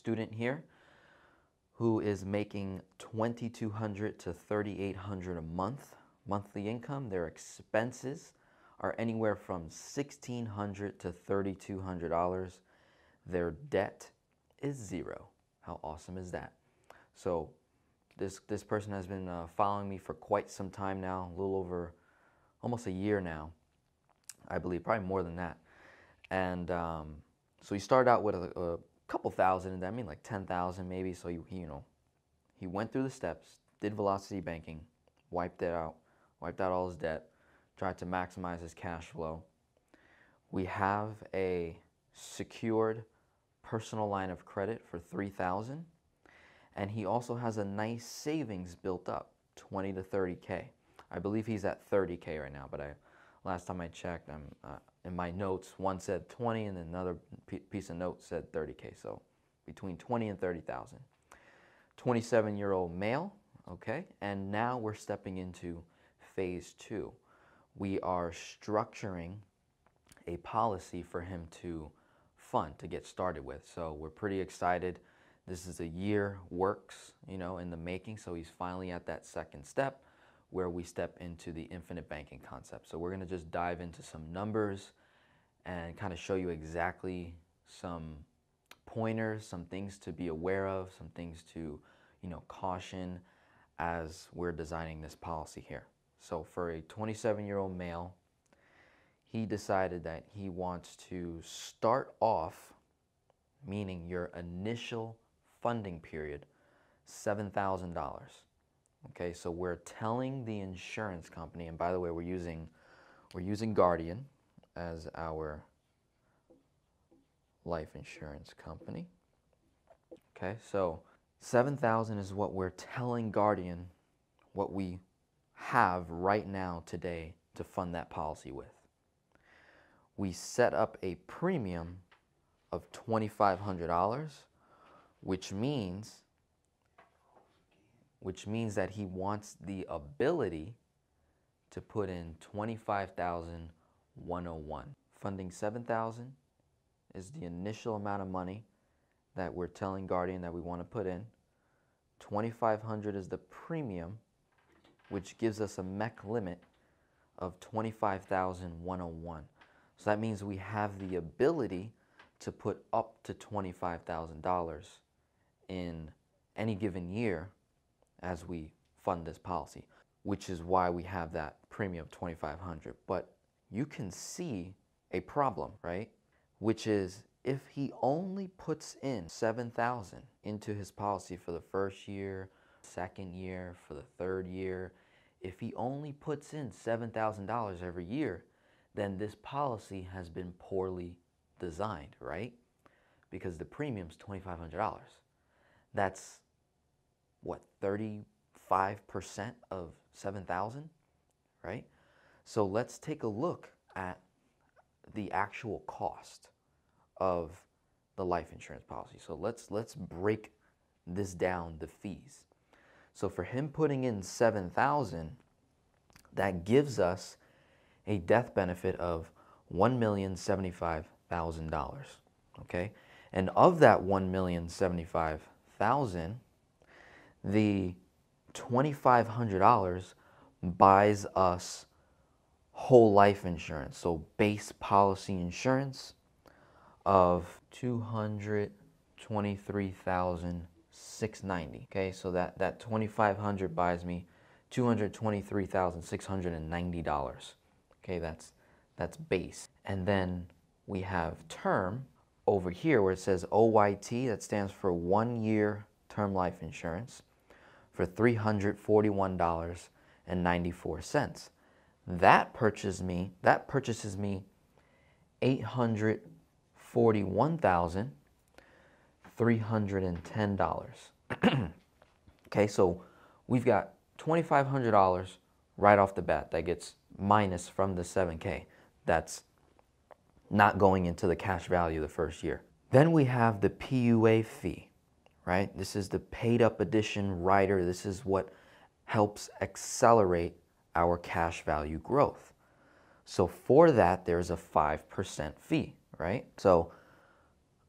student here who is making 2200 to 3800 a month monthly income. Their expenses are anywhere from 1600 to 3200 dollars. Their debt is zero. How awesome is that? So this this person has been uh, following me for quite some time now, a little over almost a year now, I believe, probably more than that. And um, so he started out with a couple thousand, and I mean like ten thousand maybe. So he, you know, he went through the steps, did velocity banking, wiped it out, wiped out all his debt, tried to maximize his cash flow. We have a secured personal line of credit for 3000 and he also has a nice savings built up 20 to 30k i believe he's at 30k right now but i last time i checked i'm uh, in my notes one said 20 and another piece of notes said 30k so between 20 and 30000 27 year old male okay and now we're stepping into phase two we are structuring a policy for him to fund to get started with. So we're pretty excited. This is a year works, you know, in the making. So he's finally at that second step where we step into the infinite banking concept. So we're going to just dive into some numbers and kind of show you exactly some pointers, some things to be aware of, some things to, you know, caution as we're designing this policy here. So for a 27 year old male, he decided that he wants to start off, meaning your initial funding period, $7,000. Okay, so we're telling the insurance company, and by the way, we're using, we're using Guardian as our life insurance company. Okay, so 7,000 is what we're telling Guardian what we have right now today to fund that policy with we set up a premium of $2,500, which means, which means that he wants the ability to put in 25,101. Funding 7,000 is the initial amount of money that we're telling Guardian that we want to put in. 2,500 is the premium, which gives us a MEC limit of 25,101. So that means we have the ability to put up to $25,000 in any given year as we fund this policy, which is why we have that premium of 2500 But you can see a problem, right? Which is if he only puts in 7000 into his policy for the first year, second year, for the third year, if he only puts in $7,000 every year, then this policy has been poorly designed, right? Because the premium's $2,500. That's what, 35% of 7,000, right? So let's take a look at the actual cost of the life insurance policy. So let's let's break this down the fees. So for him putting in 7,000 that gives us a death benefit of $1,075,000. Okay? And of that $1,075,000, the $2,500 buys us whole life insurance, so base policy insurance of 223,690. Okay, so that that 2,500 buys me $223,690. Okay, that's, that's base. And then we have term over here where it says OYT, that stands for one year term life insurance for $341.94. That purchases me, that purchases me $841,310. okay, so we've got $2,500 right off the bat. That gets minus from the 7K. That's not going into the cash value the first year. Then we have the PUA fee, right? This is the paid up addition rider. This is what helps accelerate our cash value growth. So for that, there's a 5% fee, right? So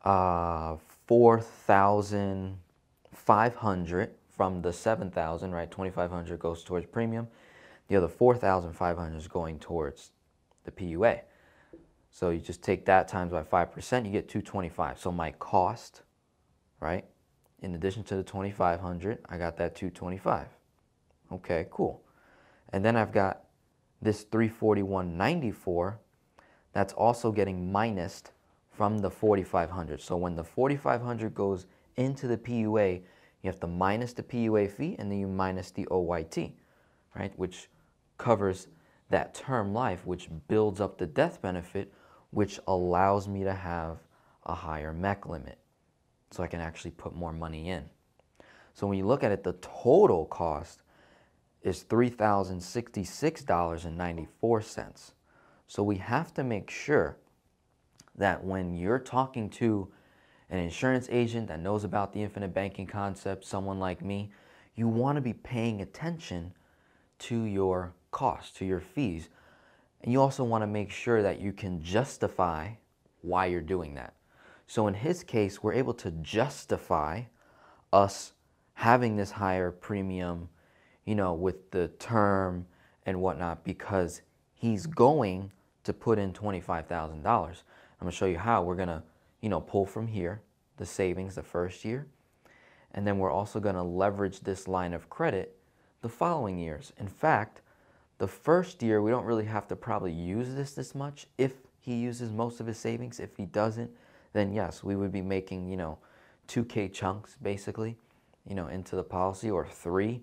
uh, 4,500 from the 7,000, right? 2,500 goes towards premium. The other 4,500 is going towards the PUA. So you just take that times by 5%, you get 225. So my cost, right? In addition to the 2,500, I got that 225. Okay, cool. And then I've got this 341.94 that's also getting minused from the 4,500. So when the 4,500 goes into the PUA, you have to minus the PUA fee and then you minus the OYT, right? Which covers that term life, which builds up the death benefit, which allows me to have a higher MEC limit. So I can actually put more money in. So when you look at it, the total cost is $3,066.94. So we have to make sure that when you're talking to an insurance agent that knows about the infinite banking concept, someone like me, you want to be paying attention to your costs, to your fees. And you also want to make sure that you can justify why you're doing that. So in his case, we're able to justify us having this higher premium, you know, with the term and whatnot, because he's going to put in $25,000. I'm to show you how. We're going to, you know, pull from here the savings the first year. And then we're also going to leverage this line of credit the following years. In fact, the first year, we don't really have to probably use this this much. If he uses most of his savings, if he doesn't, then yes, we would be making, you know, 2K chunks basically, you know, into the policy or three.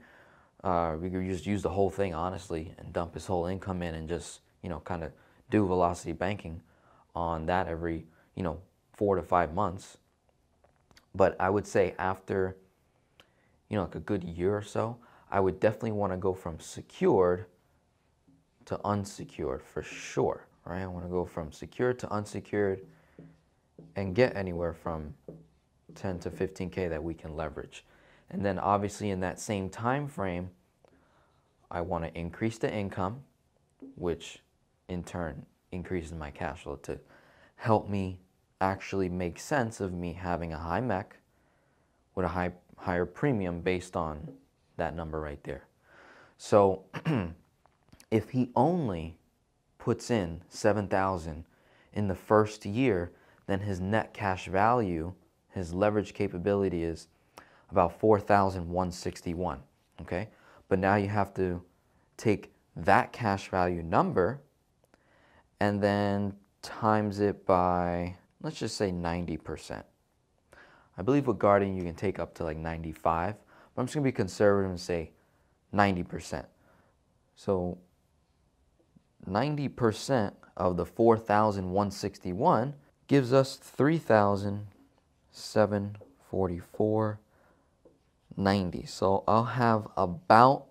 Uh, we could just use the whole thing honestly and dump his whole income in and just, you know, kind of do velocity banking on that every, you know, four to five months. But I would say after, you know, like a good year or so, I would definitely want to go from secured to unsecured for sure, right? I want to go from secured to unsecured and get anywhere from 10 to 15K that we can leverage. And then obviously in that same time frame, I want to increase the income, which in turn increases my cash flow to help me actually make sense of me having a high MEC with a high, higher premium based on that number right there. So if he only puts in 7,000 in the first year, then his net cash value, his leverage capability is about 4,161, okay? But now you have to take that cash value number and then times it by, let's just say 90%. I believe with Guardian you can take up to like 95, but I'm just gonna be conservative and say 90%. So 90% of the 4,161 gives us 3,744.90. So I'll have about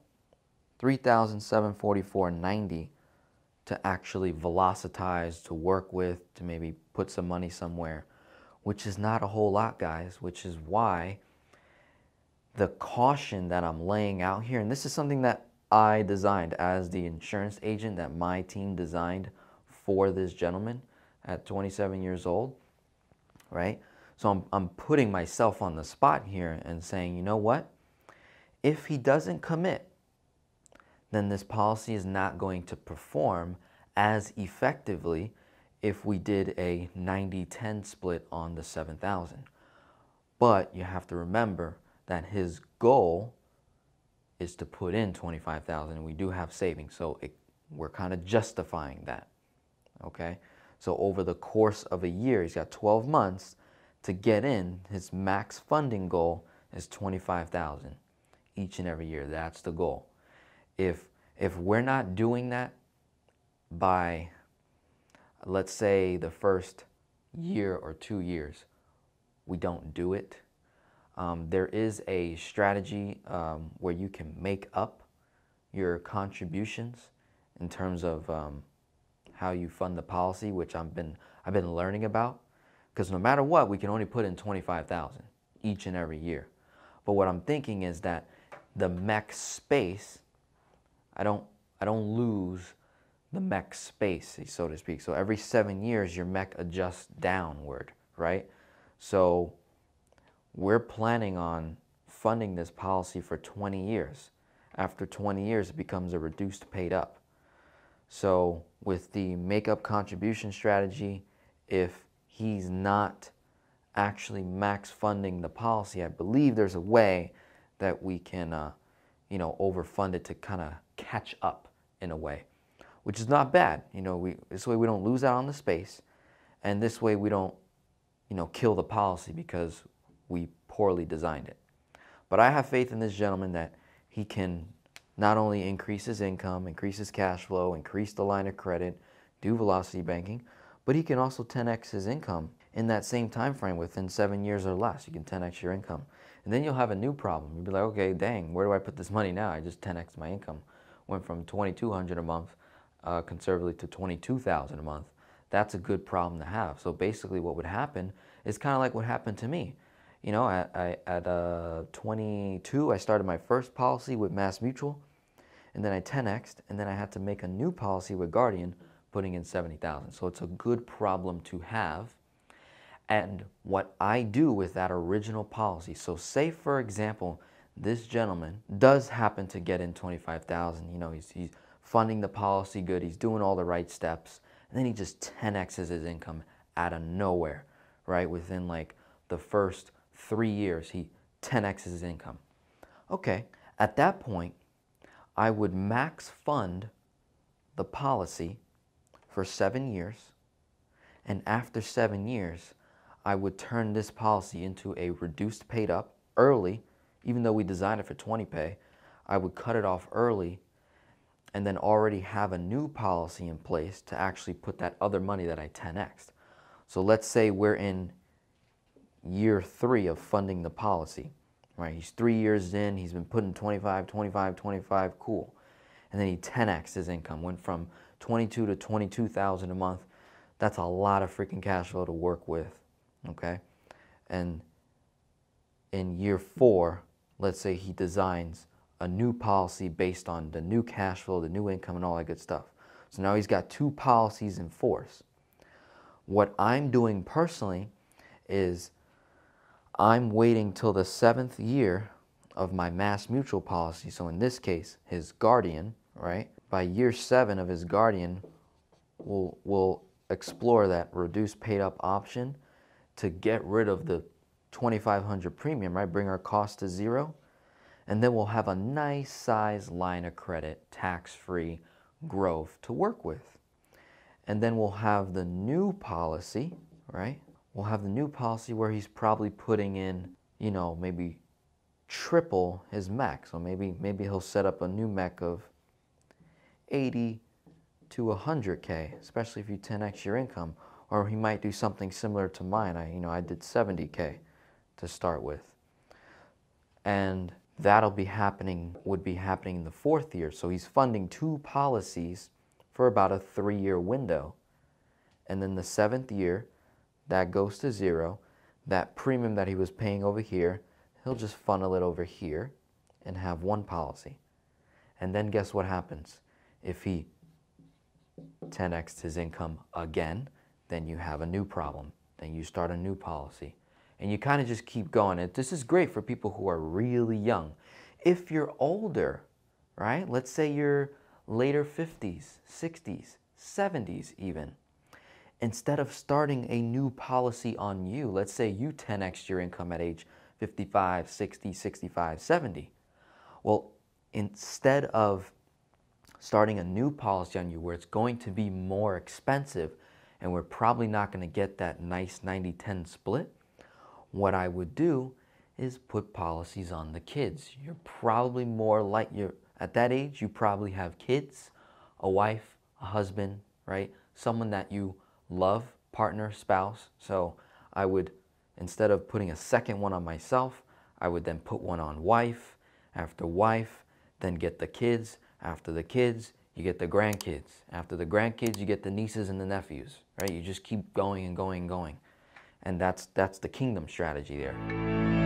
3,744.90 to actually velocitize, to work with, to maybe put some money somewhere, which is not a whole lot, guys, which is why the caution that I'm laying out here, and this is something that I designed as the insurance agent that my team designed for this gentleman at 27 years old, right? So I'm, I'm putting myself on the spot here and saying, you know what? If he doesn't commit, then this policy is not going to perform as effectively if we did a 90-10 split on the 7,000. But you have to remember that his goal is to put in 25,000 and we do have savings. So it, we're kind of justifying that. Okay. So over the course of a year, he's got 12 months to get in. His max funding goal is 25,000 each and every year. That's the goal. If if we're not doing that by let's say the first year or two years, we don't do it um, there is a strategy um, where you can make up your contributions in terms of um, how you fund the policy, which I've been I've been learning about. Because no matter what, we can only put in twenty five thousand each and every year. But what I'm thinking is that the MEC space, I don't I don't lose the MEC space, so to speak. So every seven years, your MEC adjusts downward, right? So we're planning on funding this policy for 20 years. After 20 years, it becomes a reduced paid up. So with the makeup contribution strategy, if he's not actually max funding the policy, I believe there's a way that we can, uh, you know, overfund it to kind of catch up in a way, which is not bad. You know, we, this way we don't lose out on the space, and this way we don't, you know, kill the policy because we poorly designed it. But I have faith in this gentleman that he can not only increase his income, increase his cash flow, increase the line of credit, do velocity banking, but he can also 10x his income in that same time frame within seven years or less. You can 10x your income. And then you'll have a new problem. You'll be like, okay, dang, where do I put this money now? I just 10x my income. Went from 2200 a month uh, conservatively to 22,000 a month. That's a good problem to have. So basically what would happen is kind of like what happened to me. You know, at, at uh, 22, I started my first policy with Mass Mutual, and then I 10xed, and then I had to make a new policy with Guardian, putting in 70,000. So it's a good problem to have. And what I do with that original policy, so say for example, this gentleman does happen to get in 25,000, you know, he's, he's funding the policy good, he's doing all the right steps, and then he just 10x's his income out of nowhere, right? Within like the first three years, he 10x's his income. Okay, at that point, I would max fund the policy for seven years, and after seven years, I would turn this policy into a reduced paid up early, even though we designed it for 20 pay, I would cut it off early and then already have a new policy in place to actually put that other money that I 10x. So let's say we're in year three of funding the policy, right? He's three years in, he's been putting 25, 25, 25, cool. And then he 10x his income, went from 22 to 22,000 a month. That's a lot of freaking cash flow to work with, okay? And in year four, let's say he designs a new policy based on the new cash flow, the new income, and all that good stuff. So now he's got two policies in force. What I'm doing personally is I'm waiting till the seventh year of my mass mutual policy. So in this case, his guardian, right? By year seven of his guardian, we'll, we'll explore that reduced paid up option to get rid of the 2500 premium, right? Bring our cost to zero. And then we'll have a nice size line of credit, tax-free growth to work with. And then we'll have the new policy, right? We'll have the new policy where he's probably putting in, you know, maybe triple his MEC. So maybe maybe he'll set up a new MEC of 80 to 100k, especially if you 10x your income. Or he might do something similar to mine. I, you know, I did 70k to start with. And that'll be happening, would be happening in the fourth year. So he's funding two policies for about a three year window. And then the seventh year, that goes to zero. That premium that he was paying over here, he'll just funnel it over here and have one policy. And then guess what happens? If he 10x his income again, then you have a new problem. Then you start a new policy and you kind of just keep going. And this is great for people who are really young. If you're older, right? Let's say you're later 50s, 60s, 70s even. Instead of starting a new policy on you, let's say you 10x your income at age 55, 60, 65, 70. Well, instead of starting a new policy on you where it's going to be more expensive and we're probably not going to get that nice 90-10 split, what I would do is put policies on the kids. You're probably more like you're at that age, you probably have kids, a wife, a husband, right? Someone that you love, partner, spouse. So I would, instead of putting a second one on myself, I would then put one on wife, after wife, then get the kids, after the kids, you get the grandkids. After the grandkids, you get the nieces and the nephews, right? You just keep going and going and going. And that's, that's the kingdom strategy there.